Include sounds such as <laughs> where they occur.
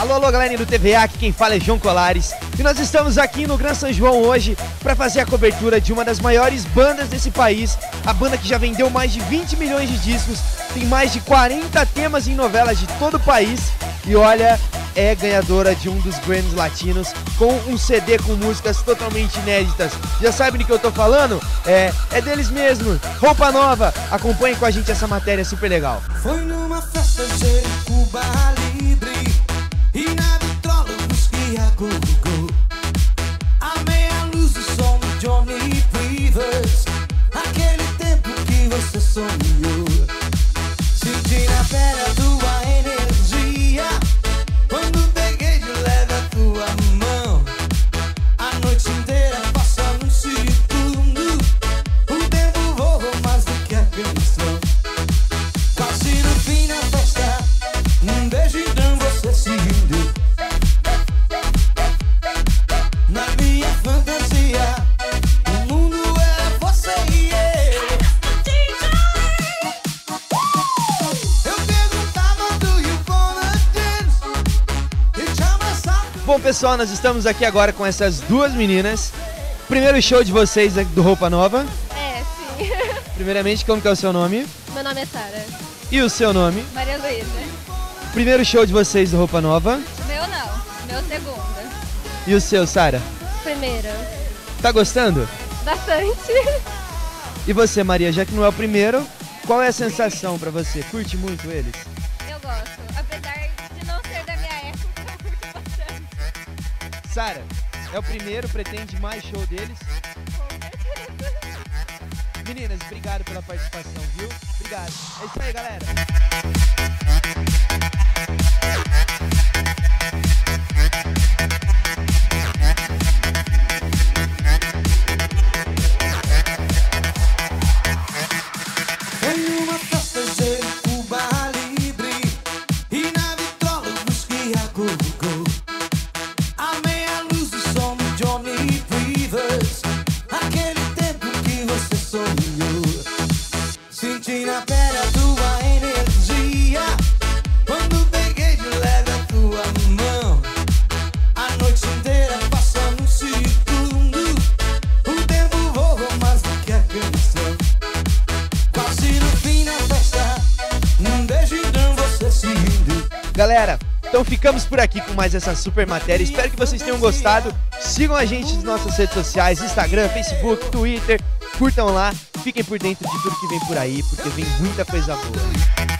Alô, alô, galera do TVA, aqui quem fala é João Colares. E nós estamos aqui no Gran São João hoje para fazer a cobertura de uma das maiores bandas desse país. A banda que já vendeu mais de 20 milhões de discos, tem mais de 40 temas em novelas de todo o país. E olha, é ganhadora de um dos Grammys latinos com um CD com músicas totalmente inéditas. Já sabe do que eu tô falando? É, é deles mesmo. Roupa nova. Acompanhe com a gente essa matéria super legal. Foi numa Bom, pessoal, nós estamos aqui agora com essas duas meninas. Primeiro show de vocês aqui do Roupa Nova. É, sim. <laughs> Primeiramente, como que é o seu nome? Meu nome é Sara. E o seu nome? Maria Luísa. Primeiro show de vocês do Roupa Nova. Meu não. Meu segunda. E o seu, Sara? Primeira. Tá gostando? Bastante. E você, Maria, já que não é o primeiro, qual é a sensação pra você? Curte muito eles? Sara, é o primeiro, pretende mais show deles? Meninas, obrigado pela participação, viu? Obrigado. É isso aí, galera. Galera, então ficamos por aqui com mais essa super matéria. Espero que vocês tenham gostado. Sigam a gente nas nossas redes sociais, Instagram, Facebook, Twitter. Curtam lá, fiquem por dentro de tudo que vem por aí, porque vem muita coisa boa.